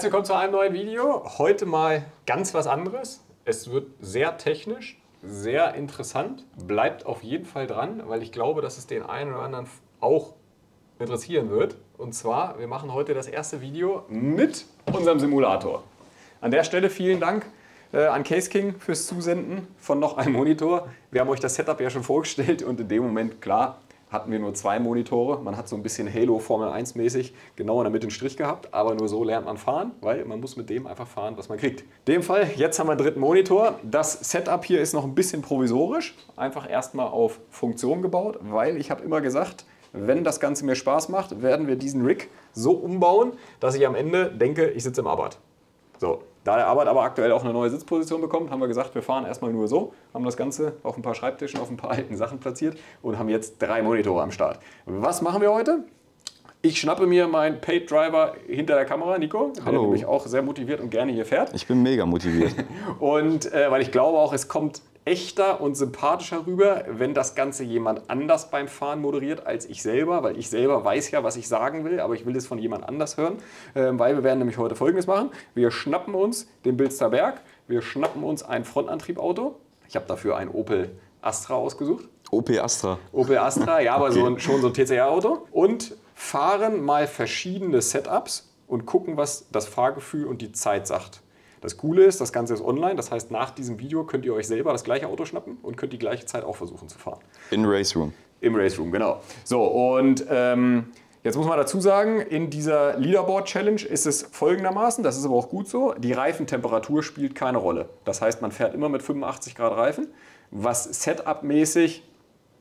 Herzlich willkommen zu einem neuen Video. Heute mal ganz was anderes. Es wird sehr technisch, sehr interessant. Bleibt auf jeden Fall dran, weil ich glaube, dass es den einen oder anderen auch interessieren wird. Und zwar, wir machen heute das erste Video mit unserem Simulator. An der Stelle vielen Dank äh, an Case King fürs Zusenden von noch einem Monitor. Wir haben euch das Setup ja schon vorgestellt und in dem Moment, klar, hatten wir nur zwei Monitore. Man hat so ein bisschen Halo Formel 1 mäßig genau in der Mitte einen Strich gehabt, aber nur so lernt man fahren, weil man muss mit dem einfach fahren, was man kriegt. In dem Fall, jetzt haben wir einen dritten Monitor. Das Setup hier ist noch ein bisschen provisorisch, einfach erstmal auf Funktion gebaut, weil ich habe immer gesagt, wenn das Ganze mir Spaß macht, werden wir diesen Rig so umbauen, dass ich am Ende denke, ich sitze im Arbeit. So, da der Arbeit aber aktuell auch eine neue Sitzposition bekommt, haben wir gesagt, wir fahren erstmal nur so, haben das Ganze auf ein paar Schreibtischen, auf ein paar alten Sachen platziert und haben jetzt drei Monitore am Start. Was machen wir heute? Ich schnappe mir meinen Paid Driver hinter der Kamera, Nico, der Hallo. nämlich auch sehr motiviert und gerne hier fährt. Ich bin mega motiviert. Und äh, weil ich glaube auch, es kommt echter und sympathischer rüber, wenn das Ganze jemand anders beim Fahren moderiert als ich selber, weil ich selber weiß ja, was ich sagen will, aber ich will es von jemand anders hören, ähm, weil wir werden nämlich heute Folgendes machen. Wir schnappen uns den Bilster Berg, wir schnappen uns ein Frontantriebauto. Ich habe dafür ein Opel Astra ausgesucht. OP Astra. Opel Astra, ja, aber so ein, schon so ein TCR-Auto. Und fahren mal verschiedene Setups und gucken, was das Fahrgefühl und die Zeit sagt. Das Coole ist, das Ganze ist online, das heißt, nach diesem Video könnt ihr euch selber das gleiche Auto schnappen und könnt die gleiche Zeit auch versuchen zu fahren. In Race Room. Im Race Room, genau. So, und ähm, jetzt muss man dazu sagen, in dieser Leaderboard-Challenge ist es folgendermaßen, das ist aber auch gut so, die Reifentemperatur spielt keine Rolle. Das heißt, man fährt immer mit 85 Grad Reifen, was Setup-mäßig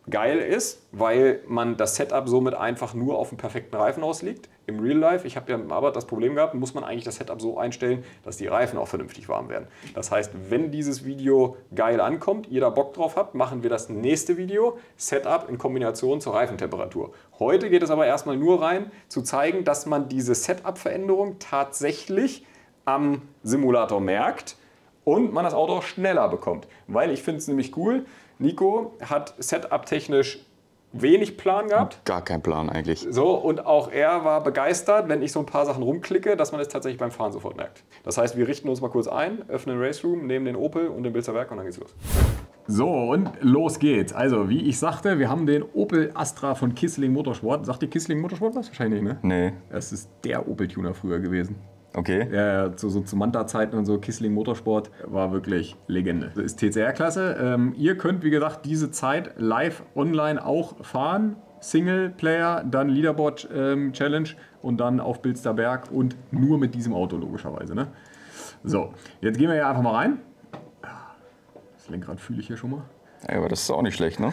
geil ist, weil man das Setup somit einfach nur auf dem perfekten Reifen auslegt. Im Real Life, ich habe ja mit Arbeit das Problem gehabt, muss man eigentlich das Setup so einstellen, dass die Reifen auch vernünftig warm werden. Das heißt, wenn dieses Video geil ankommt, ihr da Bock drauf habt, machen wir das nächste Video, Setup in Kombination zur Reifentemperatur. Heute geht es aber erstmal nur rein, zu zeigen, dass man diese Setup-Veränderung tatsächlich am Simulator merkt und man das Auto auch schneller bekommt. Weil ich finde es nämlich cool, Nico hat Setup-technisch wenig Plan gehabt. Gar kein Plan eigentlich. So, und auch er war begeistert, wenn ich so ein paar Sachen rumklicke, dass man es tatsächlich beim Fahren sofort merkt. Das heißt, wir richten uns mal kurz ein, öffnen Race Room, nehmen den Opel und den Bilzer Werk und dann geht's los. So, und los geht's. Also, wie ich sagte, wir haben den Opel Astra von Kissling Motorsport. Sagt dir Kissling Motorsport was? Wahrscheinlich, ne? Nee. Das ist der Opel-Tuner früher gewesen. Okay. Ja, ja, zu, so zu Manta-Zeiten und so, Kissling Motorsport war wirklich Legende. Das ist TCR-Klasse. Ähm, ihr könnt, wie gesagt, diese Zeit live online auch fahren. Singleplayer, dann Leaderboard ähm, Challenge und dann auf Bilsterberg und nur mit diesem Auto logischerweise. Ne? So, jetzt gehen wir hier einfach mal rein. Das Lenkrad fühle ich hier schon mal. Ja, aber das ist auch nicht schlecht, ne?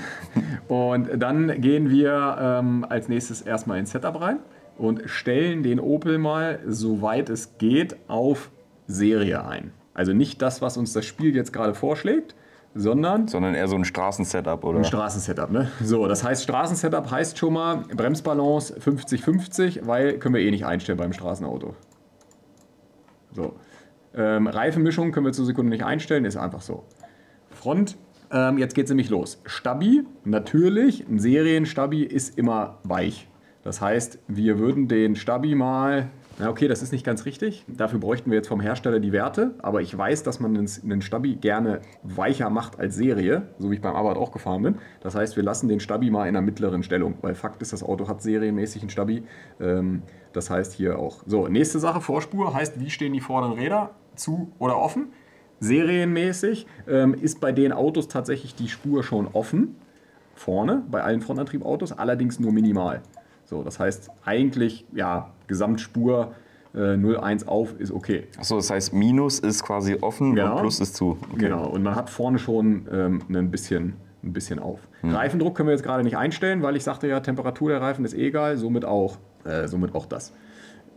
Und dann gehen wir ähm, als nächstes erstmal ins Setup rein und stellen den Opel mal, soweit es geht, auf Serie ein. Also nicht das, was uns das Spiel jetzt gerade vorschlägt, sondern Sondern eher so ein Straßensetup, oder? ein Straßensetup. Ne? So, das heißt, Straßensetup heißt schon mal Bremsbalance 50-50, weil können wir eh nicht einstellen beim Straßenauto. So. Ähm, Reifenmischung können wir zur Sekunde nicht einstellen, ist einfach so. Front, ähm, jetzt geht es nämlich los. Stabi, natürlich, ein Serienstabi ist immer weich. Das heißt, wir würden den Stabi mal. Na okay, das ist nicht ganz richtig. Dafür bräuchten wir jetzt vom Hersteller die Werte. Aber ich weiß, dass man einen, Stabi gerne weicher macht als Serie, so wie ich beim Arbeit auch gefahren bin. Das heißt, wir lassen den Stabi mal in einer mittleren Stellung, weil Fakt ist, das Auto hat serienmäßig einen Stabi. Ähm, das heißt hier auch. So, nächste Sache, Vorspur heißt, wie stehen die vorderen Räder? Zu oder offen? Serienmäßig ähm, ist bei den Autos tatsächlich die Spur schon offen. Vorne, bei allen Frontantriebautos, allerdings nur minimal. So, das heißt eigentlich, ja, Gesamtspur äh, 0,1 auf ist okay. Achso, das heißt, Minus ist quasi offen Genau. und Plus ist zu. Okay. Genau, und man hat vorne schon ähm, ein, bisschen, ein bisschen auf. Reifendruck können wir jetzt gerade nicht einstellen, weil ich sagte ja, Temperatur der Reifen ist egal, somit auch, äh, somit auch das.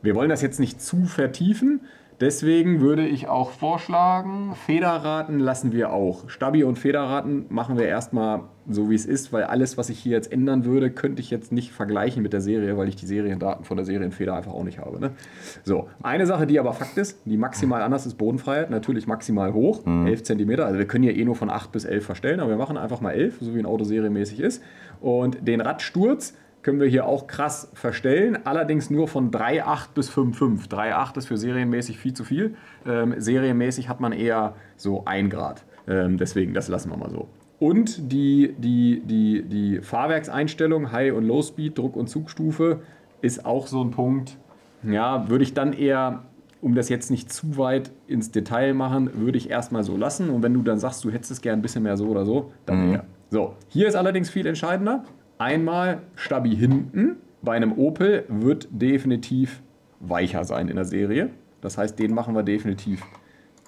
Wir wollen das jetzt nicht zu vertiefen, deswegen würde ich auch vorschlagen, Federraten lassen wir auch. Stabi und Federraten machen wir erstmal so, wie es ist, weil alles, was ich hier jetzt ändern würde, könnte ich jetzt nicht vergleichen mit der Serie, weil ich die Seriendaten von der Serienfeder einfach auch nicht habe. Ne? So, eine Sache, die aber Fakt ist, die maximal anders ist Bodenfreiheit, natürlich maximal hoch, 11 cm. Also wir können hier eh nur von 8 bis 11 verstellen, aber wir machen einfach mal 11, so wie ein Auto serienmäßig ist. Und den Radsturz können wir hier auch krass verstellen, allerdings nur von 3,8 bis 5,5. 3,8 ist für serienmäßig viel zu viel. Ähm, serienmäßig hat man eher so 1 Grad. Ähm, deswegen, das lassen wir mal so. Und die, die, die, die Fahrwerkseinstellung, High- und Low-Speed, Druck- und Zugstufe, ist auch so ein Punkt. Ja, würde ich dann eher, um das jetzt nicht zu weit ins Detail machen, würde ich erstmal so lassen. Und wenn du dann sagst, du hättest es gern ein bisschen mehr so oder so, dann eher. So, hier ist allerdings viel entscheidender. Einmal Stabi hinten. Bei einem Opel wird definitiv weicher sein in der Serie. Das heißt, den machen wir definitiv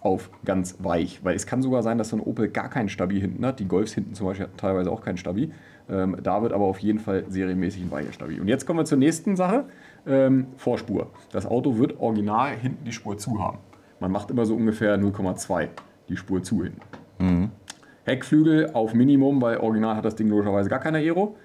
auf ganz weich. Weil es kann sogar sein, dass so ein Opel gar keinen Stabi hinten hat. Die Golfs hinten zum Beispiel hatten teilweise auch keinen Stabi. Ähm, da wird aber auf jeden Fall serienmäßig ein weicher Stabi. Und jetzt kommen wir zur nächsten Sache. Ähm, Vorspur. Das Auto wird original hinten die Spur zu haben. Man macht immer so ungefähr 0,2 die Spur zu hinten. Heckflügel auf Minimum, weil original hat das Ding logischerweise gar keine Aero.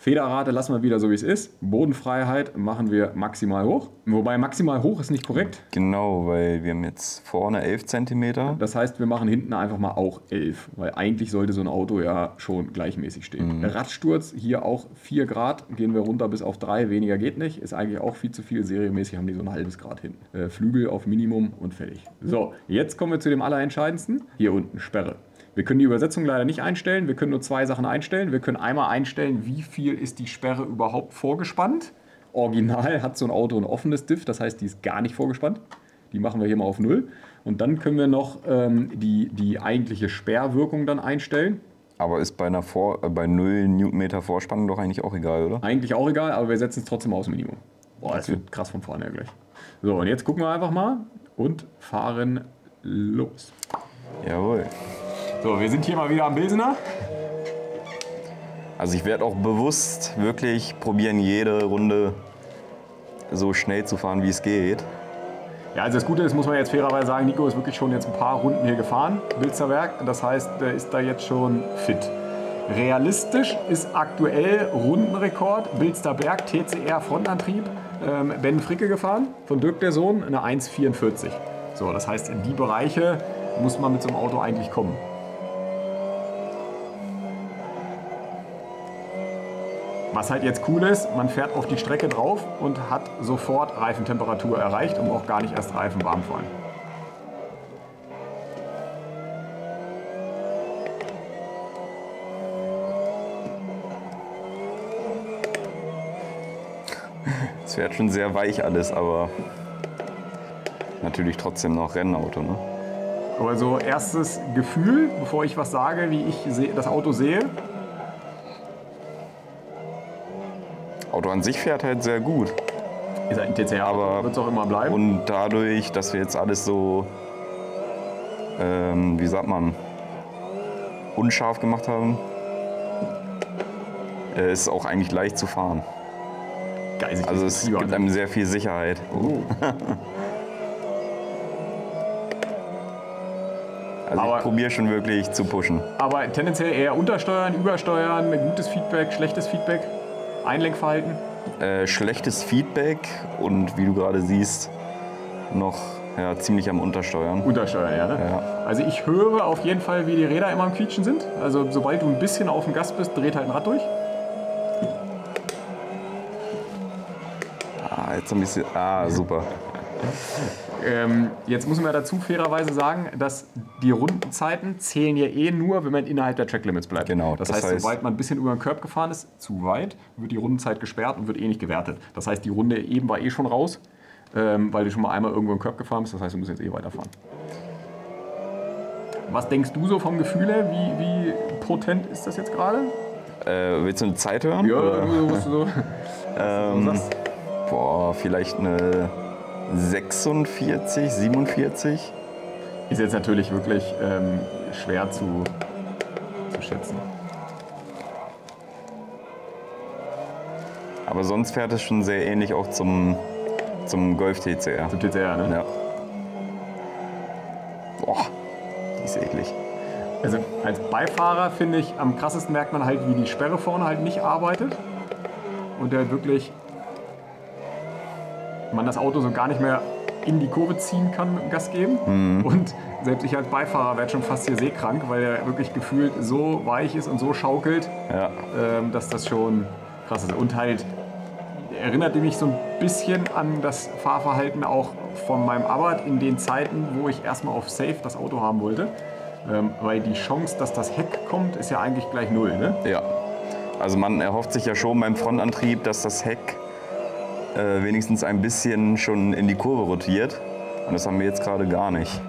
Federrate lassen wir wieder so, wie es ist. Bodenfreiheit machen wir maximal hoch. Wobei maximal hoch ist nicht korrekt. Genau, weil wir haben jetzt vorne 11 cm. Das heißt, wir machen hinten einfach mal auch 11, weil eigentlich sollte so ein Auto ja schon gleichmäßig stehen. Radsturz hier auch 4 Grad, gehen wir runter bis auf 3, weniger geht nicht, ist eigentlich auch viel zu viel. Serienmäßig haben die so ein halbes Grad hinten. Äh, Flügel auf Minimum und fertig. So, jetzt kommen wir zu dem Allerentscheidendsten. Hier unten Sperre. Wir können die Übersetzung leider nicht einstellen. Wir können nur zwei Sachen einstellen. Wir können einmal einstellen, wie viel ist die Sperre überhaupt vorgespannt. Original hat so ein Auto ein offenes Diff, das heißt, die ist gar nicht vorgespannt. Die machen wir hier mal auf Null. Und dann können wir noch ähm, die, die eigentliche Sperrwirkung dann einstellen. Aber ist bei, einer Vor äh, bei 0 Newtonmeter Vorspannung doch eigentlich auch egal, oder? Eigentlich auch egal, aber wir setzen es trotzdem aufs Minimum. Boah, das wird krass von vorne her gleich. So, und jetzt gucken wir einfach mal und fahren los. Jawohl. So, wir sind hier mal wieder am Bilsener. Also ich werde auch bewusst wirklich probieren, jede Runde so schnell zu fahren, wie es geht. Ja, also das Gute ist, muss man jetzt fairerweise sagen, Nico ist wirklich schon jetzt ein paar Runden hier gefahren, Bilzerwerk. Das heißt, der ist da jetzt schon fit. Realistisch ist aktuell Rundenrekord Bilster Berg TCR Frontantrieb. Ähm, ben Fricke gefahren, von Dirk der Sohn, eine 1,44. So, das heißt, in die Bereiche muss man mit so einem Auto eigentlich kommen. Was halt jetzt cool ist, man fährt auf die Strecke drauf und hat sofort Reifentemperatur erreicht und auch gar nicht erst Reifen warm fahren. Es fährt schon sehr weich alles, aber natürlich trotzdem noch Rennauto. Ne? Aber so erstes Gefühl, bevor ich was sage, wie ich das Auto sehe. Auto an sich fährt halt sehr gut. Ist halt ein TCR, aber wird es auch immer bleiben. Und dadurch, dass wir jetzt alles so, ähm, wie sagt man, unscharf gemacht haben, äh, ist es auch eigentlich leicht zu fahren. Geil, sich Also es gibt einem sehr viel Sicherheit. Oh. Also Aber- ich probiere schon wirklich zu pushen. Aber tendenziell eher untersteuern, übersteuern, gutes Feedback, schlechtes Feedback, Einlenkverhalten. Äh, schlechtes Feedback und wie du gerade siehst, noch ja, ziemlich am Untersteuern. Untersteuern, ja, ne? Ja. Also ich höre auf jeden Fall, wie die Räder immer am Quietschen sind. Also sobald du ein bisschen auf dem Gas bist, dreht halt ein Rad durch. Ah, jetzt ein bisschen. Ah, super. Ähm, jetzt muss man dazu fairerweise sagen, dass die Rundenzeiten zählen ja eh nur, wenn man innerhalb der Tracklimits bleibt. Genau, Das, das heißt, heißt- sobald man ein bisschen über den Curb gefahren ist, zu weit, wird die Rundenzeit gesperrt und wird eh nicht gewertet. Das heißt, die Runde eben war eh schon raus, ähm, weil du schon mal einmal irgendwo im Curb gefahren bist. Das heißt, du musst jetzt eh weiterfahren. Was denkst du so vom Gefühl her? Wie, wie potent ist das jetzt gerade? Äh, willst du eine Zeit hören? Ja, Oder? du, du so, Ähm, boah, vielleicht eine 46, 47? Ist jetzt natürlich wirklich ähm, schwer zu, zu schätzen. Aber sonst fährt es schon sehr ähnlich auch zum, zum Golf TCR. Zum TCR, ne? Ja. Boah, die ist eklig. Also als Beifahrer finde ich, am krassesten merkt man halt, wie die Sperre vorne halt nicht arbeitet. Und der wirklich man das Auto so gar nicht mehr in die Kurve ziehen kann Gas geben. Und selbst ich als Beifahrer werde schon fast hier seekrank, weil er wirklich gefühlt so weich ist und so schaukelt, Ja, ähm, dass das schon krass ist. Und halt erinnert mich so ein bisschen an das Fahrverhalten auch von meinem Abarth in den Zeiten, wo ich erstmal auf Safe das Auto haben wollte. Ähm, weil die Chance, dass das Heck kommt, ist ja eigentlich gleich null. Ne? Ja. Also man erhofft sich ja schon beim Frontantrieb, dass das Heck äh, wenigstens ein bisschen schon in die Kurve rotiert. Und das haben wir jetzt gerade gar nicht.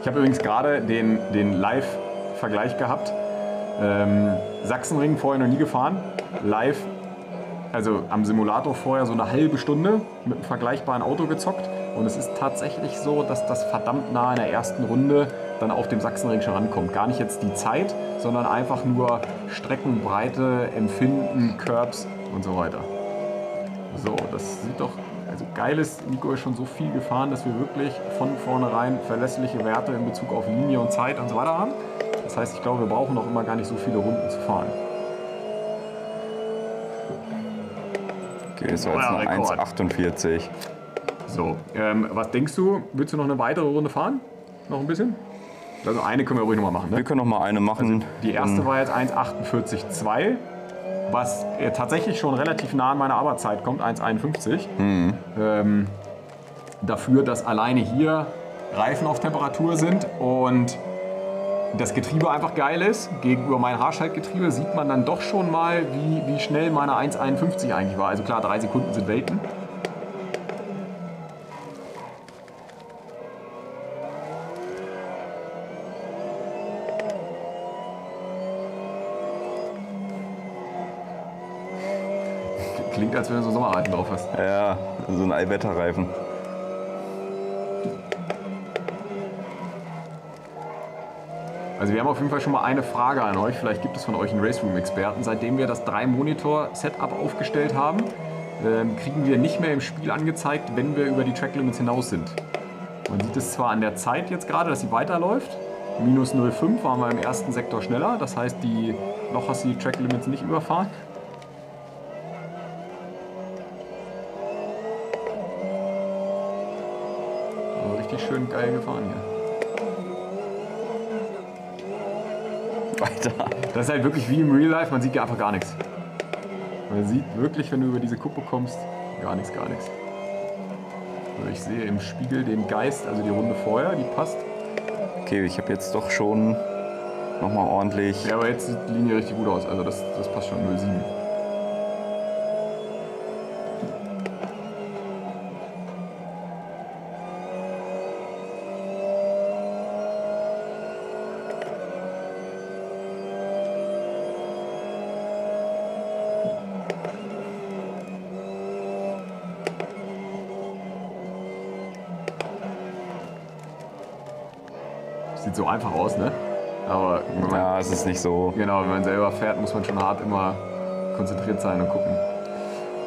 Ich habe übrigens gerade den, den Live-Vergleich gehabt. Ähm, Sachsenring vorher noch nie gefahren. Live, also am Simulator vorher so eine halbe Stunde mit einem vergleichbaren Auto gezockt. Und es ist tatsächlich so, dass das verdammt nah in der ersten Runde dann auf dem Sachsenring schon rankommt. Gar nicht jetzt die Zeit, sondern einfach nur Streckenbreite, Empfinden, Curbs und so weiter. So, das sieht doch also geil ist, Nico ist schon so viel gefahren, dass wir wirklich von vornherein verlässliche Werte in Bezug auf Linie und Zeit und so weiter haben. Das heißt, ich glaube, wir brauchen noch immer gar nicht so viele Runden zu fahren. Okay, war jetzt noch 1,48. So, ähm, was denkst du? Willst du noch eine weitere Runde fahren? Noch ein bisschen? Also eine können wir ruhig noch mal machen. Ne? Wir können noch mal eine machen. Also die erste war jetzt 1,48,2 was tatsächlich schon relativ nah an meiner Arbeitszeit kommt, 1,51. Mhm. Ähm, dafür, dass alleine hier Reifen auf Temperatur sind und das Getriebe einfach geil ist. Gegenüber meinem Haarschaltgetriebe sieht man dann doch schon mal, wie, wie schnell meine 1,51 eigentlich war. Also klar, drei Sekunden sind Welten. Klingt, als wenn du so Sommerreifen drauf hast. Ja, so ein Allwetterreifen. Also wir haben auf jeden Fall schon mal eine Frage an euch. Vielleicht gibt es von euch einen Raceroom-Experten. Seitdem wir das 3-Monitor-Setup aufgestellt haben, ähm, kriegen wir nicht mehr im Spiel angezeigt, wenn wir über die Tracklimits hinaus sind. Man sieht es zwar an der Zeit jetzt gerade, dass sie weiterläuft. Minus 0,5 waren wir im ersten Sektor schneller. Das heißt, die, noch hast du die Tracklimits nicht überfahren. Schön geil gefahren hier. Weiter. Das ist halt wirklich wie im Real Life, man sieht ja einfach gar nichts. Man sieht wirklich, wenn du über diese Kuppe kommst, gar nichts, gar nichts. Also ich sehe im Spiegel den Geist, also die Runde vorher, die passt. Okay, ich habe jetzt doch schon nochmal ordentlich. Ja, aber jetzt sieht die Linie richtig gut aus, also das, das passt schon 07. so einfach aus, ne? Aber man, ja, es ist nicht so. Genau, wenn man selber fährt, muss man schon hart immer konzentriert sein und gucken.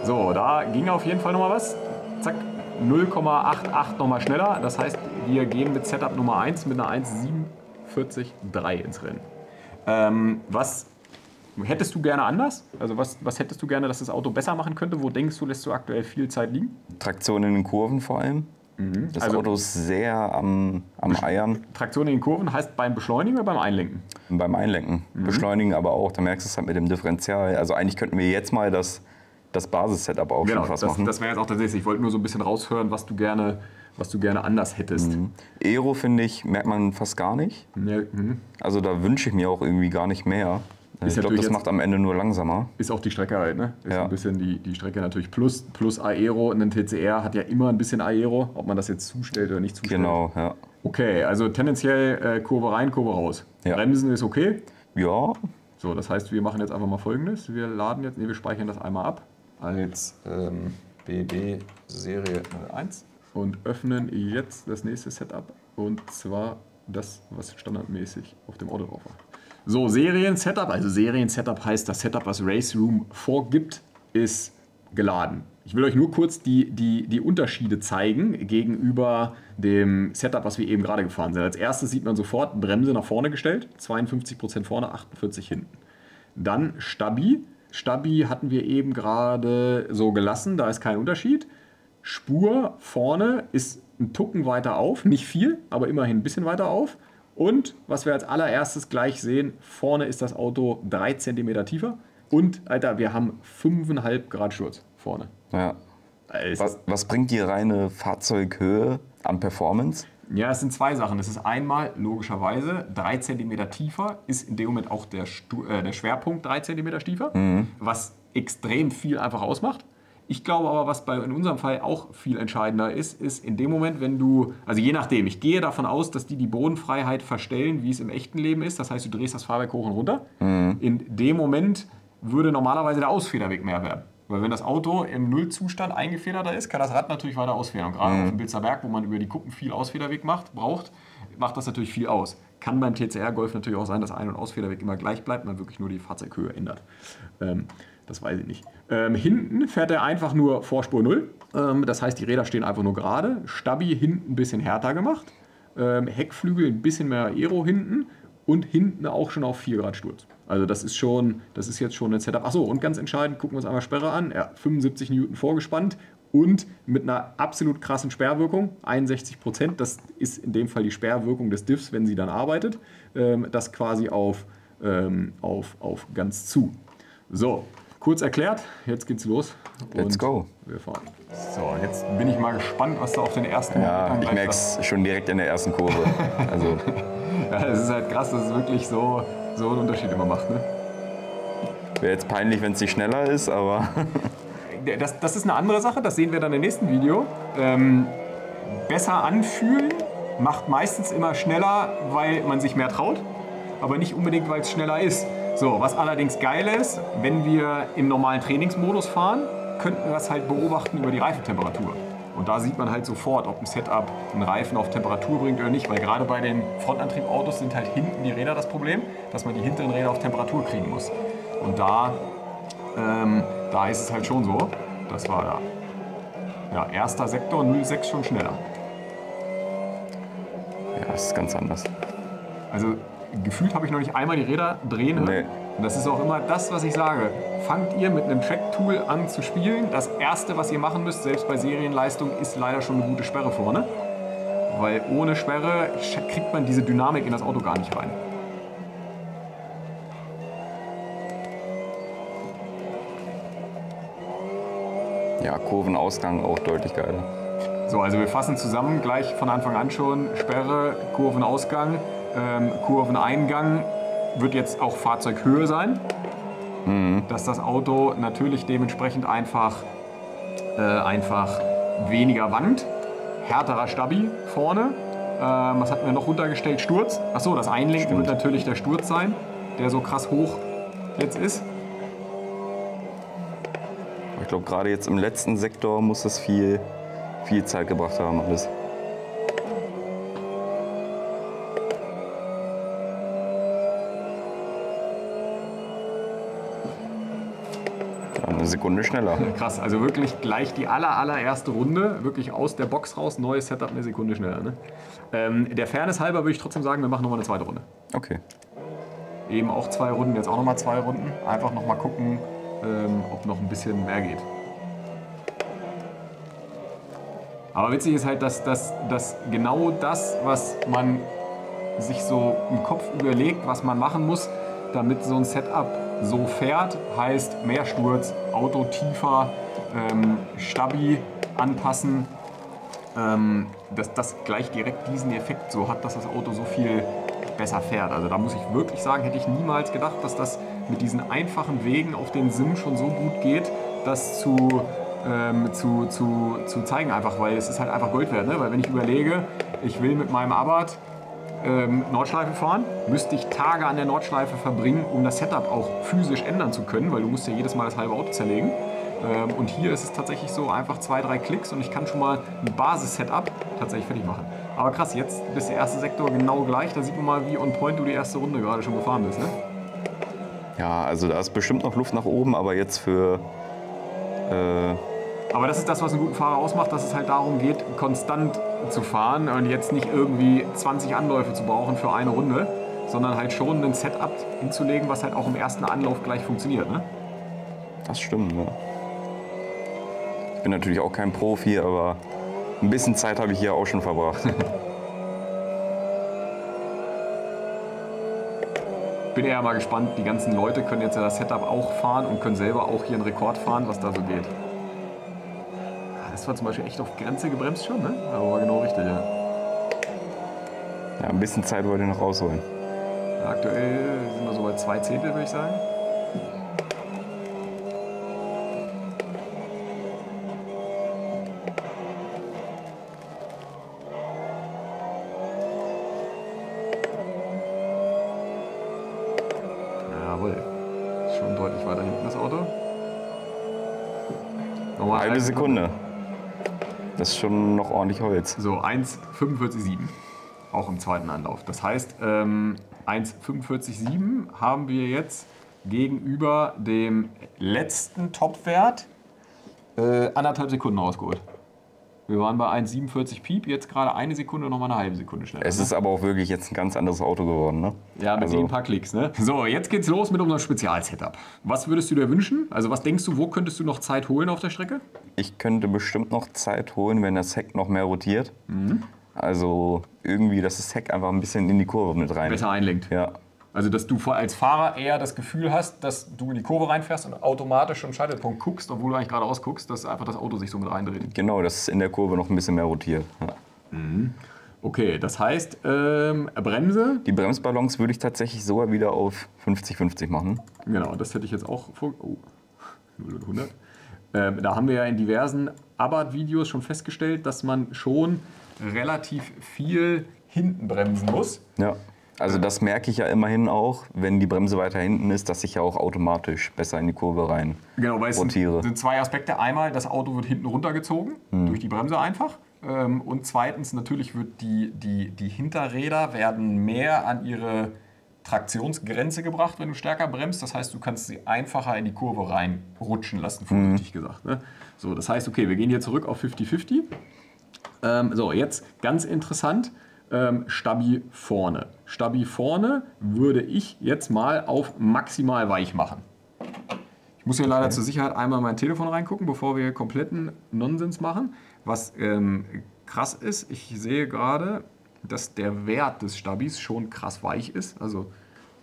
So, da ging auf jeden Fall nochmal was. Zack, 0,88 nochmal schneller. Das heißt, wir gehen mit Setup Nummer 1 mit einer 1,47,3 ins Rennen. Ähm, was hättest du gerne anders? Also was, was hättest du gerne, dass das Auto besser machen könnte? Wo denkst du, lässt du aktuell viel Zeit liegen? Traktion in den Kurven vor allem. Mhm. Das also, Auto ist sehr am, am Eiern. Traktion in den Kurven heißt beim Beschleunigen oder beim Einlenken? Beim Einlenken. Mhm. Beschleunigen aber auch, da merkst du es halt mit dem Differential. Also eigentlich könnten wir jetzt mal das, das Basis-Setup auch genau, schon fast das, machen. Das wäre jetzt auch tatsächlich, ich wollte nur so ein bisschen raushören, was du gerne, was du gerne anders hättest. Mhm. Aero, finde ich, merkt man fast gar nicht. Mhm. also da wünsche ich mir auch irgendwie gar nicht mehr. Ist ich glaube, das macht am Ende nur langsamer. Ist auch die Strecke halt, ne? Ist ja. ein bisschen die, die Strecke natürlich plus, plus Aero. Und ein TCR hat ja immer ein bisschen Aero, ob man das jetzt zustellt oder nicht zustellt. Genau, ja. Okay, also tendenziell äh, Kurve rein, Kurve raus. Ja. Bremsen ist okay. Ja. So, das heißt, wir machen jetzt einfach mal folgendes. Wir laden jetzt, nee, wir speichern das einmal ab als ähm, BB Serie 01 und öffnen jetzt das nächste Setup. Und zwar das, was standardmäßig auf dem Auto drauf war. So, Serien-Setup, also Serien-Setup heißt, das Setup, was Race Room vorgibt, ist geladen. Ich will euch nur kurz die, die, die Unterschiede zeigen gegenüber dem Setup, was wir eben gerade gefahren sind. Als erstes sieht man sofort Bremse nach vorne gestellt, 52% vorne, 48% hinten. Dann Stabi. Stabi hatten wir eben gerade so gelassen, da ist kein Unterschied. Spur vorne ist ein Tucken weiter auf, nicht viel, aber immerhin ein bisschen weiter auf. Und was wir als allererstes gleich sehen, vorne ist das Auto 3 cm tiefer. Und, Alter, wir haben 5,5 Grad Sturz vorne. Ja. Also, Was, was bringt die reine Fahrzeughöhe an Performance? Ja, es sind zwei Sachen. Es ist einmal, logischerweise, 3 cm tiefer ist in dem Moment auch der, Stu äh, der Schwerpunkt 3 cm tiefer, was extrem viel einfach ausmacht. Ich glaube aber, was bei, in unserem Fall auch viel entscheidender ist, ist in dem Moment, wenn du, also je nachdem, ich gehe davon aus, dass die die Bodenfreiheit verstellen, wie es im echten Leben ist. Das heißt, du drehst das Fahrwerk hoch und runter. In dem Moment würde normalerweise der Ausfederweg mehr werden. Weil wenn das Auto im Nullzustand eingefederter ist, kann das Rad natürlich weiter ausfedern. Und gerade auf dem Bilzer Berg, wo man über die Kuppen viel Ausfederweg macht, braucht, macht das natürlich viel aus. Kann beim TCR Golf natürlich auch sein, dass Ein- und Ausfederweg immer gleich bleibt, man wirklich nur die Fahrzeughöhe ändert. Ähm, das weiß ich nicht. Ähm, hinten fährt er einfach nur Vorspur 0. Ähm, das heißt, die Räder stehen einfach nur gerade. Stabi hinten ein bisschen härter gemacht. Ähm, Heckflügel ein bisschen mehr Aero hinten und hinten auch schon auf 4 Grad Sturz. Also das ist schon, das ist jetzt schon ein Setup. Achso, und ganz entscheidend, gucken wir uns einmal Sperre an. Ja, 75 Newton vorgespannt und mit einer absolut krassen Sperrwirkung, 61 Prozent. Das ist in dem Fall die Sperrwirkung des Diffs, wenn sie dann arbeitet. Ähm, das quasi auf, ähm, auf, auf ganz zu. So, kurz erklärt, jetzt geht's los. Let's go. Wir fahren. So, jetzt bin ich mal gespannt, was da auf den ersten Ja, ich merke es schon direkt in der ersten Kurve. Also, Ja, es ist halt krass, dass es wirklich so, so einen Unterschied immer macht. Ne? wäre jetzt peinlich, wenn es nicht schneller ist, aber Das, das ist eine andere Sache, das sehen wir dann im nächsten Video. Ähm, besser anfühlen macht meistens immer schneller, weil man sich mehr traut, aber nicht unbedingt, weil es schneller ist. So, was allerdings geil ist, wenn wir im normalen Trainingsmodus fahren, könnten wir das halt beobachten über die Reifentemperatur. Und da sieht man halt sofort, ob ein Setup einen Reifen auf Temperatur bringt oder nicht, weil gerade bei den Frontantriebautos sind halt hinten die Räder das Problem, dass man die hinteren Räder auf Temperatur kriegen muss. Und da ähm, da ist es halt schon so. Das war da. Ja, erster Sektor 06 schon schneller. ja, das ist ganz anders. Also gefühlt habe ich noch nicht einmal die Räder drehen hören. Nee. Und das ist auch immer das, was ich sage. Fangt ihr mit einem Track-Tool an zu spielen. Das erste, was ihr machen müsst, selbst bei Serienleistung, ist leider schon eine gute Sperre vorne. Weil ohne Sperre kriegt man diese Dynamik in das Auto gar nicht rein. Ja, Kurvenausgang auch deutlich geiler. So, also wir fassen zusammen gleich von Anfang an schon Sperre, Kurvenausgang, ähm, Kurveneingang wird jetzt auch Fahrzeughöhe sein. Dass das Auto natürlich dementsprechend einfach, äh, einfach weniger Wand, härterer Stabi vorne. Ähm, was hatten wir noch runtergestellt? Sturz. Achso, das Einlenken Stimmt. wird natürlich der Sturz sein, der so krass hoch jetzt ist. Ich glaube, gerade jetzt im letzten Sektor muss das viel, viel Zeit gebracht haben alles. Sekunde schneller. Krass, also wirklich gleich die aller, allererste Runde, wirklich aus der Box raus, neues Setup eine Sekunde schneller. Ne? Ähm, der Fairness halber würde ich trotzdem sagen, wir machen nochmal eine zweite Runde. Okay. Eben auch zwei Runden, jetzt auch nochmal zwei Runden. Einfach nochmal gucken, ähm, ob noch ein bisschen mehr geht. Aber witzig ist halt, dass, dass, dass genau das, was man sich so im Kopf überlegt, was man machen muss, damit so ein Setup so fährt, heißt mehr Sturz, Auto tiefer, ähm, Stabi anpassen, ähm, dass das gleich direkt diesen Effekt so hat, dass das Auto so viel besser fährt. Also da muss ich wirklich sagen, hätte ich niemals gedacht, dass das mit diesen einfachen Wegen auf den Sim schon so gut geht, das zu, ähm, zu, zu, zu zeigen einfach, weil es ist halt einfach Gold wert. Ne? Weil wenn ich überlege, ich will mit meinem Abarth ähm, Nordschleife fahren, müsste ich Tage an der Nordschleife verbringen, um das Setup auch physisch ändern zu können, weil du musst ja jedes Mal das halbe Auto zerlegen. Ähm, und hier ist es tatsächlich so einfach zwei, drei Klicks und ich kann schon mal ein Basis-Setup tatsächlich fertig machen. Aber krass, jetzt ist der erste Sektor genau gleich. Da sieht man mal, wie on point du die erste Runde gerade schon gefahren bist. Ne? Ja, also da ist bestimmt noch Luft nach oben, aber jetzt für. Äh, Aber das ist das, was einen guten Fahrer ausmacht, dass es halt darum geht, konstant zu fahren und jetzt nicht irgendwie 20 Anläufe zu brauchen für eine Runde, sondern halt schon ein Setup hinzulegen, was halt auch im ersten Anlauf gleich funktioniert. Ne? das stimmt, ja. Ich bin natürlich auch kein Profi, aber ein bisschen Zeit habe ich hier auch schon verbracht. Bin eher mal gespannt, die ganzen Leute können jetzt ja das Setup auch fahren und können selber auch hier einen Rekord fahren, was da so geht. Das war zum Beispiel echt auf Grenze gebremst schon, ne? Aber war genau richtig, ja. Ja, ein bisschen Zeit wollte ich noch rausholen. Aktuell sind wir so bei zwei Zehntel, würde ich sagen. Jawohl. Schon deutlich weiter hinten das Auto. Nochmal Halbe eine Sekunde. Das ist schon noch ordentlich Holz. So, 1,45,7. Auch im zweiten Anlauf. Das heißt, ähm, 1,45,7 haben wir jetzt gegenüber dem letzten Topwert äh, anderthalb Sekunden rausgeholt. Wir waren bei 1,47 Piep, jetzt gerade eine Sekunde, noch mal eine halbe Sekunde schneller. Es ist aber auch wirklich jetzt ein ganz anderes Auto geworden, ne? ja, mit also- den paar Klicks, ne? So, jetzt geht's los mit unserem Spezialsetup. Was würdest du dir wünschen? Also, was denkst du, wo könntest du noch Zeit holen auf der Strecke? Ich könnte bestimmt noch Zeit holen, wenn das Heck noch mehr rotiert. Also irgendwie, dass das Heck einfach ein bisschen in die Kurve mit rein. Besser einlenkt. Ja, Also, dass du als Fahrer eher das Gefühl hast, dass du in die Kurve reinfährst und automatisch am Scheitelpunkt guckst, obwohl du eigentlich geradeaus guckst, dass einfach das Auto sich so mit reindreht. genau, dass es in der Kurve noch ein bisschen mehr rotiert. Ja. Okay, das heißt, ähm, Bremse, Die Bremsballons würde ich tatsächlich sogar wieder auf 50-50 machen. genau, das hätte ich jetzt auch vor. Oh, 0 und 100. Ähm, da haben wir ja in diversen Abarth-Videos schon festgestellt, dass man schon relativ viel hinten bremsen muss. Ja. Also das merke ich ja immerhin auch, wenn die Bremse weiter hinten ist, dass ich ja auch automatisch besser in die Kurve rein Genau, weil es sind, rotiere. sind zwei Aspekte. Einmal, das Auto wird hinten runtergezogen, durch die Bremse einfach. Ähm, Und zweitens, natürlich wird die, die, die Hinterräder werden mehr an ihre Traktionsgrenze gebracht, wenn du stärker bremst. Das heißt, du kannst sie einfacher in die Kurve reinrutschen lassen, vorsichtig gesagt. Ne? So, das heißt, okay, wir gehen hier zurück auf 50-50. Ähm, so, jetzt ganz interessant. Ähm, Stabi vorne. Stabi vorne würde ich jetzt mal auf maximal weich machen. Ich muss hier leider zur Sicherheit einmal in mein Telefon reingucken, bevor wir kompletten Nonsens machen. Was ähm, krass ist, ich sehe gerade, dass der Wert des Stabis schon krass weich ist. Also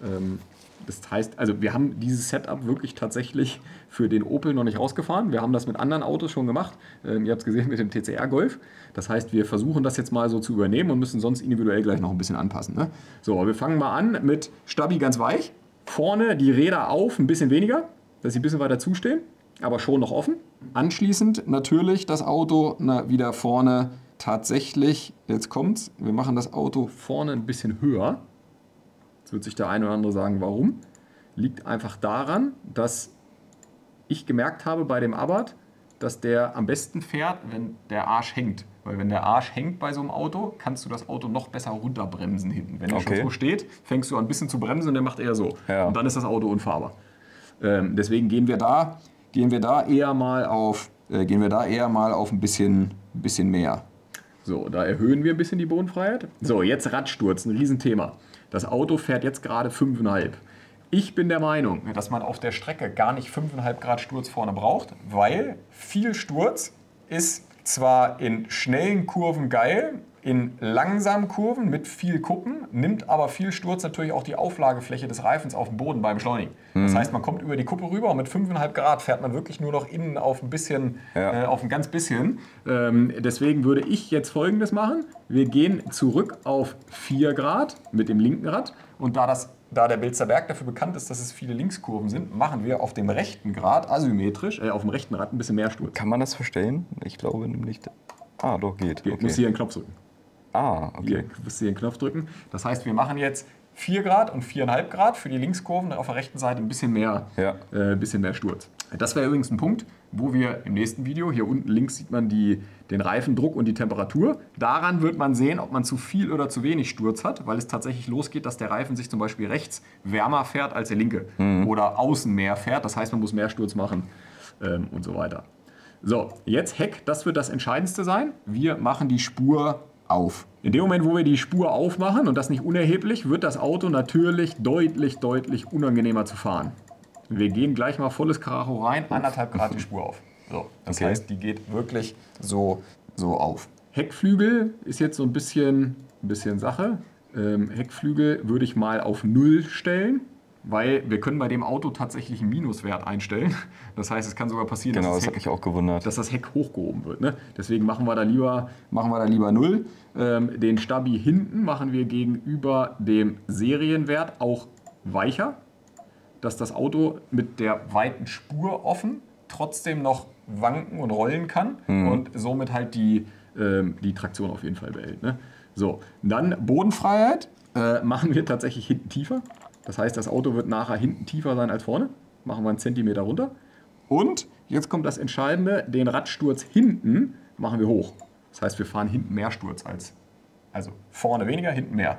ähm, das heißt, also wir haben dieses Setup wirklich tatsächlich für den Opel noch nicht rausgefahren. Wir haben das mit anderen Autos schon gemacht. Ähm, ihr habt es gesehen mit dem TCR Golf. Das heißt, wir versuchen das jetzt mal so zu übernehmen und müssen sonst individuell gleich noch ein bisschen anpassen. Ne? So, wir fangen mal an mit Stabi ganz weich. Vorne die Räder auf, ein bisschen weniger, dass sie ein bisschen weiter zustehen, aber schon noch offen. Anschließend natürlich das Auto na, wieder vorne tatsächlich, jetzt kommt's, wir machen das Auto vorne ein bisschen höher. Jetzt wird sich der eine oder andere sagen, warum. Liegt einfach daran, dass ich gemerkt habe bei dem Abarth, dass der am besten fährt, wenn der Arsch hängt. Weil wenn der Arsch hängt bei so einem Auto, kannst du das Auto noch besser runterbremsen hinten. Wenn er Okay. schon so steht, fängst du an ein bisschen zu bremsen und der macht eher so. Ja. Und dann ist das Auto unfahrbar. Ähm, deswegen gehen wir da, gehen wir da eher mal auf, äh, gehen wir da eher mal auf ein bisschen, ein bisschen mehr. So, da erhöhen wir ein bisschen die Bodenfreiheit. So, jetzt Radsturz, ein Riesenthema. Das Auto fährt jetzt gerade 5,5. Ich bin der Meinung, dass man auf der Strecke gar nicht 5,5 Grad Sturz vorne braucht, weil viel Sturz ist zwar in schnellen Kurven geil, in langsamen Kurven mit viel Kuppen, nimmt aber viel Sturz natürlich auch die Auflagefläche des Reifens auf dem Boden beim Beschleunigen. Das heißt, man kommt über die Kuppe rüber und mit 5,5 Grad fährt man wirklich nur noch innen auf ein bisschen, Ja. äh, auf ein ganz bisschen. Ähm, deswegen würde ich jetzt folgendes machen. Wir gehen zurück auf 4 Grad mit dem linken Rad und da das da der Bilzer Berg dafür bekannt ist, dass es viele Linkskurven sind, machen wir auf dem rechten Grad asymmetrisch, äh, auf dem rechten Rad ein bisschen mehr Sturz. Kann man das verstehen? Ich glaube nämlich. Ah, doch, geht. Musst Okay. hier einen Knopf drücken. Ah, Hier, okay. du musst hier einen Knopf drücken. Das heißt, wir machen jetzt 4 Grad und 4,5 Grad für die Linkskurven, auf der rechten Seite ein bisschen mehr, Ja. äh, bisschen mehr Sturz. Das wäre übrigens ein Punkt, wo wir im nächsten Video, hier unten links sieht man die, den Reifendruck und die Temperatur. Daran wird man sehen, ob man zu viel oder zu wenig Sturz hat, weil es tatsächlich losgeht, dass der Reifen sich zum Beispiel rechts wärmer fährt als der linke oder außen mehr fährt. Das heißt, man muss mehr Sturz machen ähm, und so weiter. So, jetzt Heck, das wird das Entscheidendste sein. Wir machen die Spur auf. In dem Moment, wo wir die Spur aufmachen, und das nicht unerheblich, wird das Auto natürlich deutlich, deutlich unangenehmer zu fahren. Wir gehen gleich mal volles Karacho rein, anderthalb Grad die Spur auf. So, das Okay. heißt, die geht wirklich so, so auf. Heckflügel ist jetzt so ein bisschen, ein bisschen Sache. Ähm, Heckflügel würde ich mal auf Null stellen, weil wir können bei dem Auto tatsächlich einen Minuswert einstellen. Das heißt, es kann sogar passieren, Genau, dass, das Heck, dass das Heck hochgehoben wird. Ne? Deswegen machen wir da lieber, machen wir da lieber Null. Ähm, den Stabi hinten machen wir gegenüber dem Serienwert auch weicher dass das Auto mit der weiten Spur offen trotzdem noch wanken und rollen kann und somit halt die, ähm, die Traktion auf jeden Fall behält. Ne? So, dann Bodenfreiheit äh, machen wir tatsächlich hinten tiefer. Das heißt, das Auto wird nachher hinten tiefer sein als vorne. Machen wir einen Zentimeter runter. Und jetzt kommt das Entscheidende, den Radsturz hinten machen wir hoch. Das heißt, wir fahren hinten mehr Sturz als also vorne weniger, hinten mehr.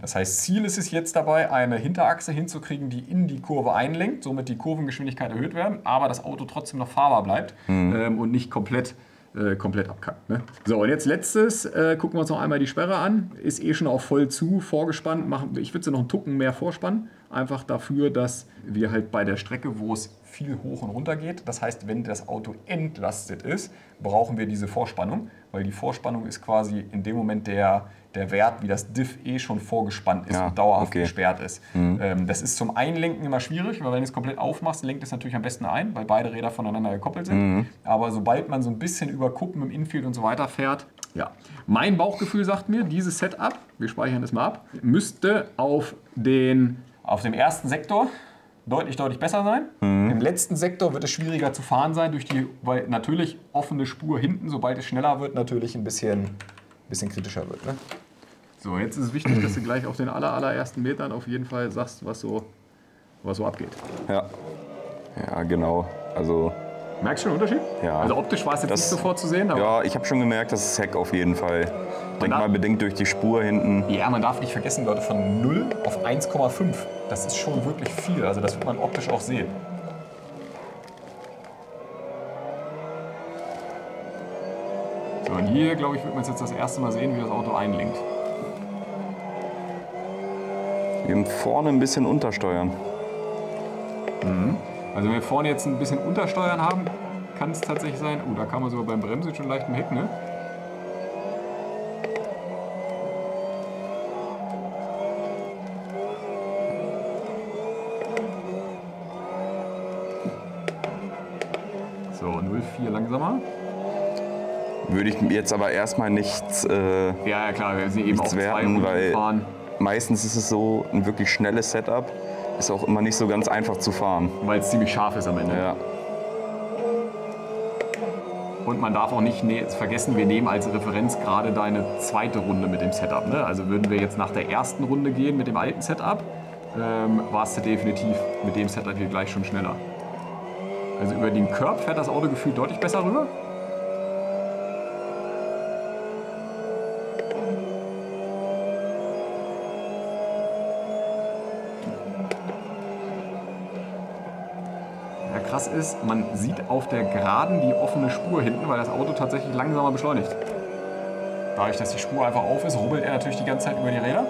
Das heißt, Ziel ist es jetzt dabei, eine Hinterachse hinzukriegen, die in die Kurve einlenkt, somit die Kurvengeschwindigkeit erhöht werden, aber das Auto trotzdem noch fahrbar bleibt ähm, und nicht komplett, äh, komplett abkackt. Ne? So, und jetzt letztes, äh, gucken wir uns noch einmal die Sperre an. Ist eh schon auf voll zu, vorgespannt. Machen, ich würde sie noch einen Tucken mehr vorspannen. Einfach dafür, dass wir halt bei der Strecke, wo es viel hoch und runter geht, das heißt, wenn das Auto entlastet ist, brauchen wir diese Vorspannung, weil die Vorspannung ist quasi in dem Moment der, der Wert, wie das Diff eh schon vorgespannt ist Ja, und dauerhaft okay. gesperrt ist. Ähm, das ist zum Einlenken immer schwierig, weil wenn du es komplett aufmachst, lenkt es natürlich am besten ein, weil beide Räder voneinander gekoppelt sind. Aber sobald man so ein bisschen über Kuppen im Infield und so weiter fährt, ja. Mein Bauchgefühl sagt mir, dieses Setup, wir speichern es mal ab, müsste auf, den, auf dem ersten Sektor deutlich, deutlich besser sein. Im letzten Sektor wird es schwieriger zu fahren sein, durch die, weil natürlich offene Spur hinten, sobald es schneller wird, natürlich ein bisschen, bisschen kritischer wird. Ne? So, jetzt ist es wichtig, dass du gleich auf den aller, allerersten Metern auf jeden Fall sagst, was so, was so abgeht. Ja. Ja, genau. Also, Merkst du den Unterschied? Ja. Also optisch war es jetzt Das- nicht sofort zu sehen, ja, ich habe schon gemerkt, das Heck auf jeden Fall. Denk da- mal bedingt durch die Spur hinten. Ja, man darf nicht vergessen, Leute, von 0 auf 1,5. Das ist schon wirklich viel. Also das wird man optisch auch sehen. So, und hier, glaube ich, wird man jetzt das erste Mal sehen, wie das Auto einlenkt. Eben vorne ein bisschen untersteuern. Also wenn wir vorne jetzt ein bisschen Untersteuern haben, kann es tatsächlich sein, oh, da kann man sogar beim Bremsen schon leicht im Heck, ne? So, 0,4 langsamer. Würde ich jetzt aber erstmal nichts. Äh, Ja, ja klar, wir sind eben Nichts auf zwei werten, Runden weil- fahren. meistens ist es so, ein wirklich schnelles Setup ist auch immer nicht so ganz einfach zu fahren. Weil es ziemlich scharf ist am Ende. Ja. Und man darf auch nicht ne vergessen, wir nehmen als Referenz gerade deine zweite Runde mit dem Setup. Ne? Also würden wir jetzt nach der ersten Runde gehen mit dem alten Setup, ähm, warst du definitiv mit dem Setup hier gleich schon schneller. Also über den Curb fährt das Auto gefühlt deutlich besser rüber. Krass ist, man sieht auf der Geraden die offene Spur hinten, weil das Auto tatsächlich langsamer beschleunigt. Dadurch, dass die Spur einfach auf ist, rubbelt er natürlich die ganze Zeit über die Räder.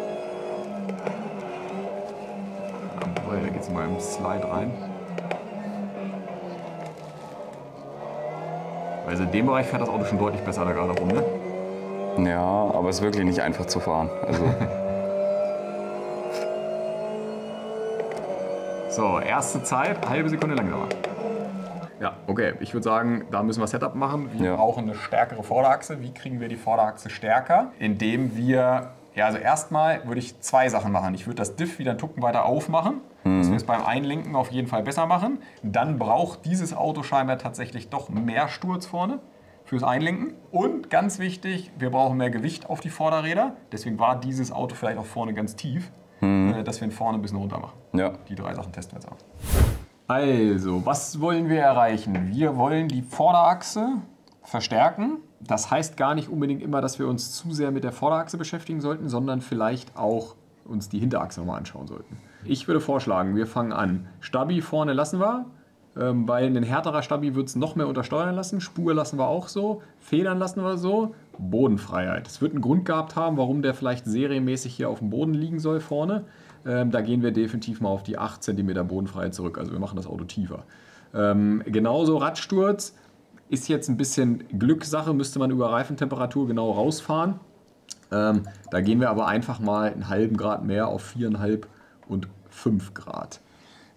Jawohl, da geht's mal im Slide rein. Also in dem Bereich fährt das Auto schon deutlich besser da gerade rum, ne? Ja, aber es ist wirklich nicht einfach zu fahren. Also, So, erste Zeit, halbe Sekunde langsamer. Ja, okay. Ich würde sagen, da müssen wir Setup machen. Wir Ja. brauchen eine stärkere Vorderachse. Wie kriegen wir die Vorderachse stärker? Indem wir, ja, also erstmal würde ich zwei Sachen machen. Ich würde das Diff wieder einen Tucken weiter aufmachen, dass wir es beim Einlenken auf jeden Fall besser machen. Dann braucht dieses Auto scheinbar tatsächlich doch mehr Sturz vorne fürs Einlenken. Und ganz wichtig, wir brauchen mehr Gewicht auf die Vorderräder. Deswegen war dieses Auto vielleicht auch vorne ganz tief, äh, dass wir ihn vorne ein bisschen runter machen. ja. Die drei Sachen testen wir jetzt auch. Also, was wollen wir erreichen? Wir wollen die Vorderachse verstärken. Das heißt gar nicht unbedingt immer, dass wir uns zu sehr mit der Vorderachse beschäftigen sollten, sondern vielleicht auch uns die Hinterachse nochmal anschauen sollten. Ich würde vorschlagen, wir fangen an. Stabi vorne lassen wir, ähm, weil ein härterer Stabi wird es noch mehr untersteuern lassen. Spur lassen wir auch so, Federn lassen wir so, Bodenfreiheit. Es wird einen Grund gehabt haben, warum der vielleicht serienmäßig hier auf dem Boden liegen soll vorne. Ähm, da gehen wir definitiv mal auf die 8 cm Bodenfreiheit zurück. Also wir machen das Auto tiefer. Ähm, genauso Radsturz Ist jetzt ein bisschen Glückssache, müsste man über Reifentemperatur genau rausfahren. Ähm, da gehen wir aber einfach mal einen halben Grad mehr auf 4,5 und 5 Grad.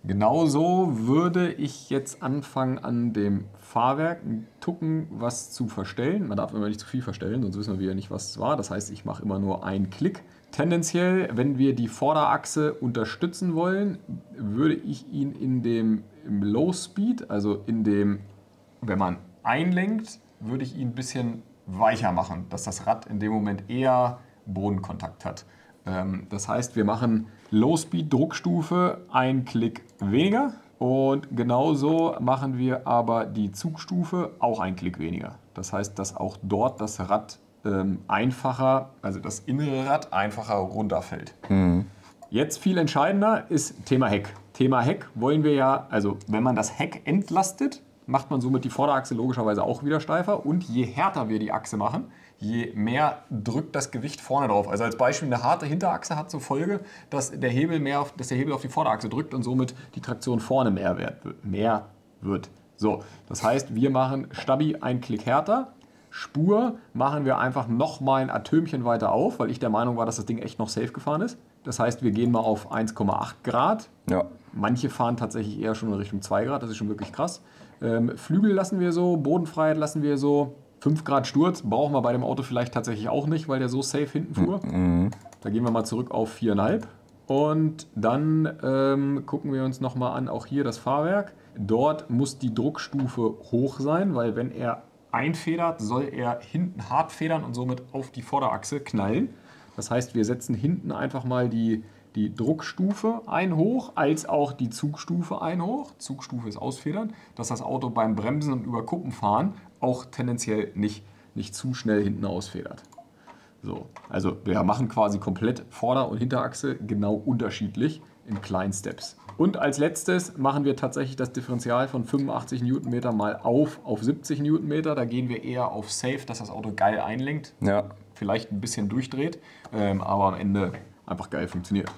Genauso würde ich jetzt anfangen an dem Fahrwerk ein Tucken was zu verstellen. Man darf immer nicht zu viel verstellen, sonst wissen wir wieder nicht, was es war. Das heißt, ich mache immer nur einen Klick. Tendenziell, wenn wir die Vorderachse unterstützen wollen, würde ich ihn in dem Low Speed, also in dem, wenn man einlenkt, würde ich ihn ein bisschen weicher machen, dass das Rad in dem Moment eher Bodenkontakt hat. Ähm, das heißt, wir machen Low Speed Druckstufe ein Klick weniger und genauso machen wir aber die Zugstufe auch ein Klick weniger. Das heißt, dass auch dort das Rad ähm, einfacher, also das innere Rad einfacher runterfällt. Jetzt viel entscheidender ist Thema Heck. Thema Heck wollen wir ja, also wenn man das Heck entlastet, macht man somit die Vorderachse logischerweise auch wieder steifer und je härter wir die Achse machen, je mehr drückt das Gewicht vorne drauf. Also als Beispiel eine harte Hinterachse hat zur Folge, dass der Hebel mehr auf, dass der Hebel auf die Vorderachse drückt und somit die Traktion vorne mehr, wert, mehr wird. So, das heißt, wir machen Stabi einen Klick härter. Spur machen wir einfach noch mal ein Atömchen weiter auf, weil ich der Meinung war, dass das Ding echt noch safe gefahren ist. Das heißt, wir gehen mal auf 1,8 Grad. Ja. Manche fahren tatsächlich eher schon in Richtung 2 Grad, das ist schon wirklich krass. Ähm, Flügel lassen wir so, Bodenfreiheit lassen wir so. 5 Grad Sturz brauchen wir bei dem Auto vielleicht tatsächlich auch nicht, weil der so safe hinten fuhr. Da gehen wir mal zurück auf 4,5. Und dann ähm, gucken wir uns nochmal an, auch hier das Fahrwerk. Dort muss die Druckstufe hoch sein, weil wenn er einfedert, soll er hinten hart federn und somit auf die Vorderachse knallen. Das heißt, wir setzen hinten einfach mal die, die Druckstufe ein hoch, als auch die Zugstufe ein hoch. Zugstufe ist ausfedern, dass das Auto beim Bremsen und über Kuppen fahren auch tendenziell nicht, nicht zu schnell hinten ausfedert. So, also wir machen quasi komplett Vorder- und Hinterachse genau unterschiedlich in kleinen Steps. Und als letztes machen wir tatsächlich das Differential von 85 Newtonmeter mal auf auf 70 Newtonmeter. Da gehen wir eher auf Safe, dass das Auto geil einlenkt, Ja. vielleicht ein bisschen durchdreht, ähm, aber am Ende einfach geil funktioniert.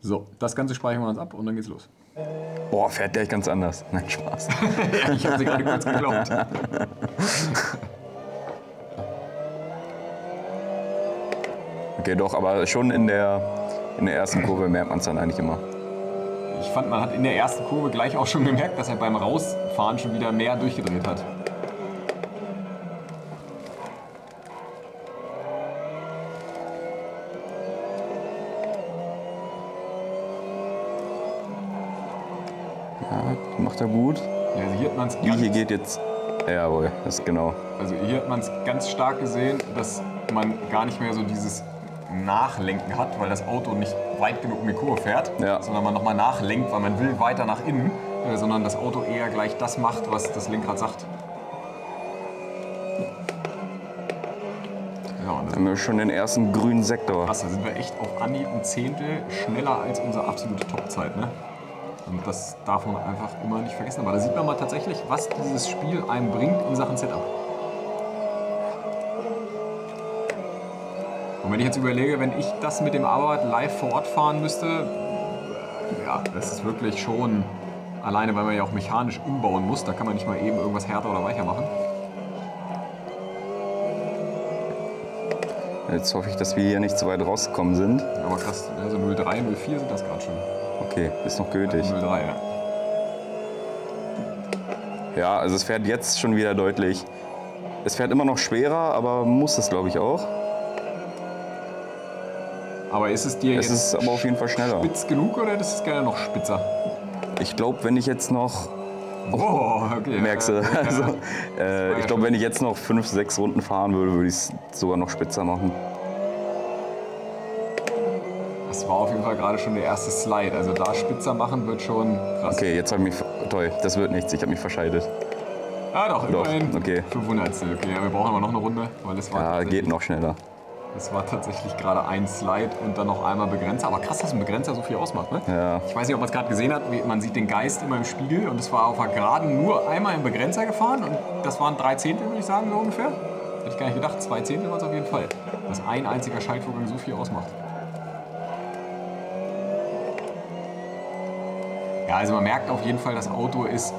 So, das Ganze speichern wir uns ab und dann geht's los. Boah, fährt gleich ganz anders. Nein, Spaß. ich habe sie gerade kurz geglaubt. Okay, doch, aber schon in der, in der ersten Kurve merkt man es dann eigentlich immer. Ich fand, man hat in der ersten Kurve gleich auch schon gemerkt, dass er beim Rausfahren schon wieder mehr durchgedreht hat. Ja, macht er gut. Ja, also hier hat man es Wie hier geht jetzt. Jawohl, das ist genau. Also hier hat man es ganz stark gesehen, dass man gar nicht mehr so dieses Nachlenken hat, weil das Auto nicht weit genug um die Kurve fährt, Ja. sondern man nochmal nachlenkt, weil man will weiter nach innen, äh, sondern das Auto eher gleich das macht, was das Lenkrad sagt. Ja, und das Haben wir schon den ersten grünen Sektor. krass, da sind wir echt auf Anhieb ein Zehntel schneller als unsere absolute Topzeit. Ne? Und das darf man einfach immer nicht vergessen. Aber da sieht man mal tatsächlich, was dieses Spiel einem bringt in Sachen Setup. Und wenn ich jetzt überlege, wenn ich das mit dem Arbeit live vor Ort fahren müsste, ja, das ist wirklich schon alleine, weil man ja auch mechanisch umbauen muss. Da kann man nicht mal eben irgendwas härter oder weicher machen. Jetzt hoffe ich, dass wir hier nicht zu weit rausgekommen sind. Aber krass, also 03, 04 sind das gerade schon. Okay, ist noch gültig. 03, ja. Ja, also es fährt jetzt schon wieder deutlich. Es fährt immer noch schwerer, aber muss es, glaube ich, auch. Aber ist es dir Es jetzt ist aber auf jeden Fall schneller. spitz genug oder ist es gerne noch spitzer? Ich glaube, wenn ich jetzt noch, Oh, okay. merkst du, Ja, also, äh, ich glaube, wenn ich jetzt noch fünf, sechs Runden fahren würde, würde ich es sogar noch spitzer machen. Gerade schon der erste Slide. Also da spitzer machen wird schon krass. Okay, jetzt habe ich mich, toll, das wird nichts, ich habe mich verscheidet. Ah doch, Doch, immerhin. okay. 500. Okay, ja, wir brauchen aber noch eine Runde, weil es war, Ja, geht noch schneller. das war tatsächlich gerade ein Slide und dann noch einmal Begrenzer. Aber krass, dass ein Begrenzer so viel ausmacht, ne? Ja. Ich weiß nicht, ob man es gerade gesehen hat. Man sieht den Geist immer im Spiegel und es war auf der Geraden nur einmal im Begrenzer gefahren und das waren drei Zehntel, würde ich sagen, so ungefähr. Hätte ich gar nicht gedacht. Zwei Zehntel waren es auf jeden Fall. Dass ein einziger Schaltvorgang so viel ausmacht. Ja, also man merkt auf jeden Fall, das Auto ist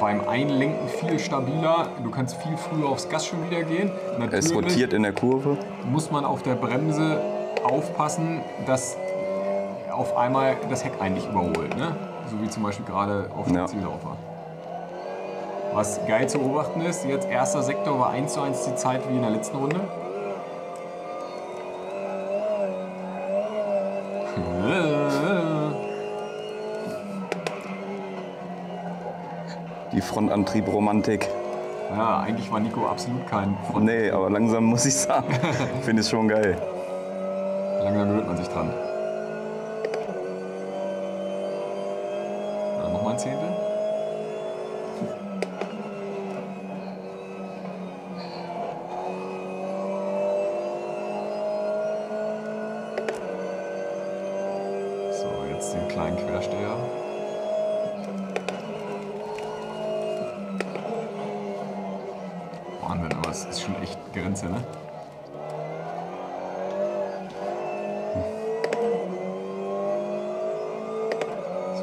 beim Einlenken viel stabiler. Du kannst viel früher aufs Gas schon wieder gehen. Es rotiert in der Kurve. muss man auf der Bremse aufpassen, dass auf einmal das Heck einen nicht überholt. Ne? So wie zum Beispiel gerade auf dem Ja. Ziellaufer. Was geil zu beobachten ist, jetzt erster Sektor war 1 zu 1 die Zeit wie in der letzten Runde. Die Frontantrieb-Romantik. Ja, eigentlich war Nico absolut kein Front. Nee, aber langsam muss ich sagen, finde ich schon geil. Langsam gewöhnt man sich dran.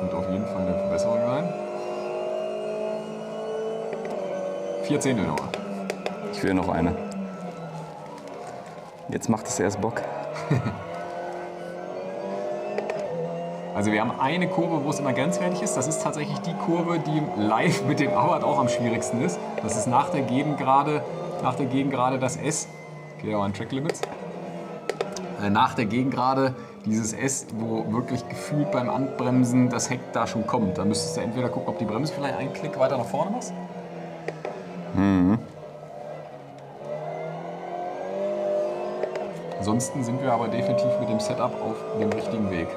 Wird auf jeden Fall eine Verbesserung sein. Vier Zehntel noch. Ich will noch eine. Jetzt macht es erst Bock. Also wir haben eine Kurve, wo es immer grenzwertig ist. Das ist tatsächlich die Kurve, die live mit dem Arbeit auch am schwierigsten ist. Das ist nach der Gegengrade, nach der Gegengrade das S. Geht aber an Track Limits. Äh, Nach der Gegengrade dieses S, wo wirklich gefühlt beim Anbremsen das Heck da schon kommt. Da müsstest du entweder gucken, ob die Bremse vielleicht einen Klick weiter nach vorne machst. Ansonsten sind wir aber definitiv mit dem Setup auf dem richtigen Weg.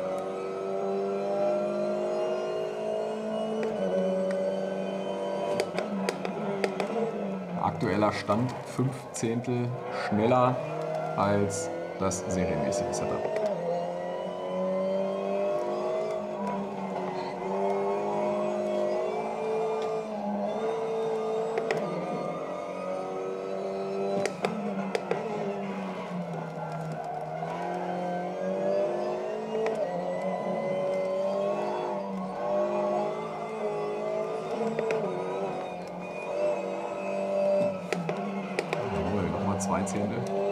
Aktueller Stand 5 Zehntel schneller als das serienmäßige Setup. Zwei Zehntel.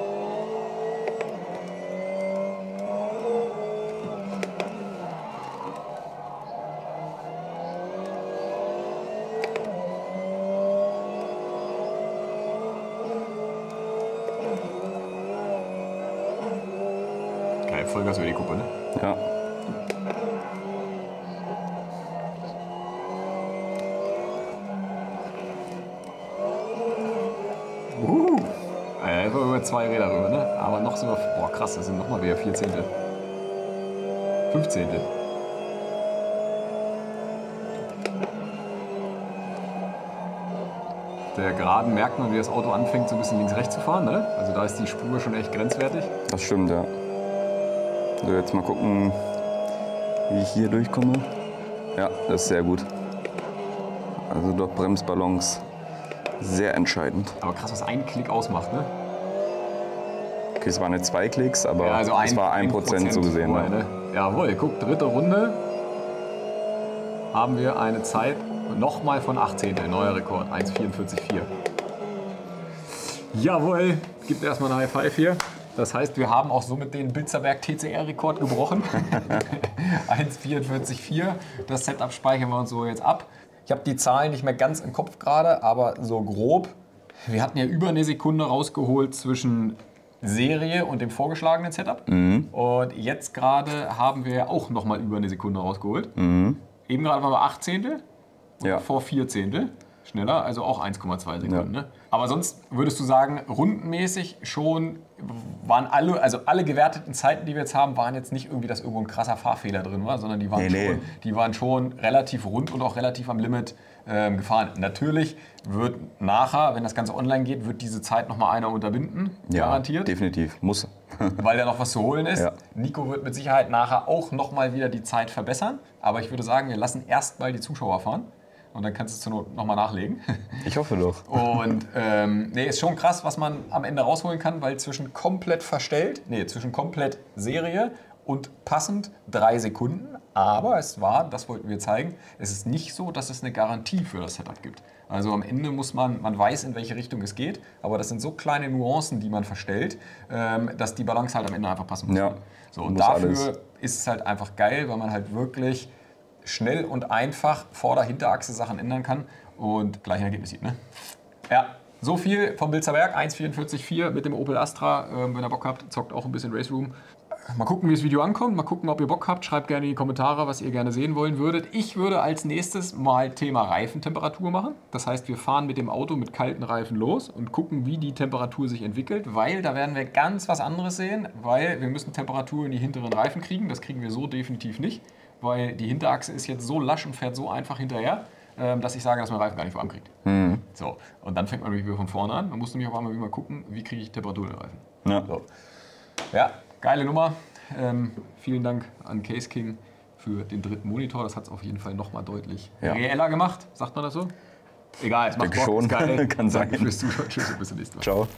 Das sind nochmal wieder vier Zehntel. Fünf Zehntel. Der Geraden merkt man, wie das Auto anfängt, so ein bisschen links-rechts zu fahren, ne? Also da ist die Spur schon echt grenzwertig. Das stimmt, ja. So, jetzt mal gucken, wie ich hier durchkomme. Ja, das ist sehr gut. Also dort Bremsballons sehr entscheidend. Aber krass, was ein Klick ausmacht, ne? Okay, es waren jetzt zwei Klicks, aber Ja, also ein, es war ein Prozent so gesehen. vorher, ja. ne? Jawohl, guck, dritte Runde haben wir eine Zeit nochmal von 18. Neuer Rekord, 1,44,4. Jawohl, gibt erstmal eine High Five hier. Das heißt, wir haben auch somit den Bilzerberg TCR-Rekord gebrochen. 1,44,4. Das Setup speichern wir uns so jetzt ab. Ich habe die Zahlen nicht mehr ganz im Kopf gerade, aber so grob. Wir hatten ja über eine Sekunde rausgeholt zwischen Serie und dem vorgeschlagenen Setup. Und jetzt gerade haben wir auch noch mal über eine Sekunde rausgeholt. Eben gerade waren wir 8 Zehntel Ja. vor 4 Zehntel. Schneller, also auch 1,2 Sekunden. Ne? Aber sonst würdest du sagen, rundenmäßig schon waren alle, also alle gewerteten Zeiten, die wir jetzt haben, waren jetzt nicht irgendwie, dass irgendwo ein krasser Fahrfehler drin war, sondern die waren, Nee, nee. Schon, die waren schon relativ rund und auch relativ am Limit ähm, gefahren. Natürlich wird nachher, wenn das Ganze online geht, wird diese Zeit nochmal einer unterbinden, Ja, garantiert definitiv. Muss. weil da noch was zu holen ist. Ja. Nico wird mit Sicherheit nachher auch nochmal wieder die Zeit verbessern. Aber ich würde sagen, wir lassen erstmal die Zuschauer fahren. Und dann kannst du es zur Not nochmal nachlegen. Ich hoffe doch. Und ähm, nee, ist schon krass, was man am Ende rausholen kann, weil zwischen komplett verstellt, nee, zwischen komplett Serie und passend drei Sekunden. Aber es war, das wollten wir zeigen, es ist nicht so, dass es eine Garantie für das Setup gibt. Also am Ende muss man, man weiß, in welche Richtung es geht, aber das sind so kleine Nuancen, die man verstellt, ähm, dass die Balance halt am Ende einfach passen muss. Ja. So, und dafür alles. ist es halt einfach geil, weil man halt wirklich schnell und einfach Vorder-, Hinterachse Sachen ändern kann und gleich ein Ergebnis sieht. Ne? Ja, so viel vom Bilzer Berg, 1,44,4 mit dem Opel Astra. Ähm, wenn ihr Bock habt, zockt auch ein bisschen Race Room. Mal gucken, wie das Video ankommt. Mal gucken, ob ihr Bock habt. Schreibt gerne in die Kommentare, was ihr gerne sehen wollen würdet. Ich würde als nächstes mal Thema Reifentemperatur machen. Das heißt, wir fahren mit dem Auto mit kalten Reifen los und gucken, wie die Temperatur sich entwickelt, weil da werden wir ganz was anderes sehen, weil wir müssen Temperatur in die hinteren Reifen kriegen. Das kriegen wir so definitiv nicht, weil die Hinterachse ist jetzt so lasch und fährt so einfach hinterher, ähm, dass ich sage, dass man Reifen gar nicht warm kriegt. So, und dann fängt man wieder von vorne an. Man muss nämlich auch einmal wieder gucken, wie kriege ich Temperatur in den Reifen. Ja. So. Ja, geile Nummer. Ähm, vielen Dank an Case King für den dritten Monitor. Das hat es auf jeden Fall nochmal deutlich Ja. reeller gemacht. Sagt man das so? Egal, es macht Bock, schon. Kann sein. Danke fürs Zuschauen. Tschüss und bis zum nächsten Mal. Ciao.